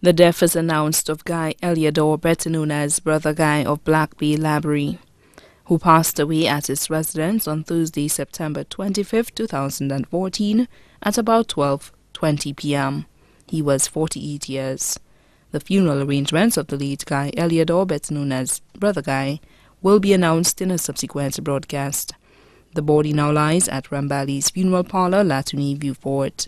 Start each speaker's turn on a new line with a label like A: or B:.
A: The death is announced of Guy Eliodore, better known as Brother Guy of Black Bee Library, who passed away at his residence on Thursday, September 25, 2014 at about 12.20 p.m. He was 48 years. The funeral arrangements of the late Guy Eliodore, better known as Brother Guy, will be announced in a subsequent broadcast. The body now lies at Rambali's funeral parlor, Latuni Viewport.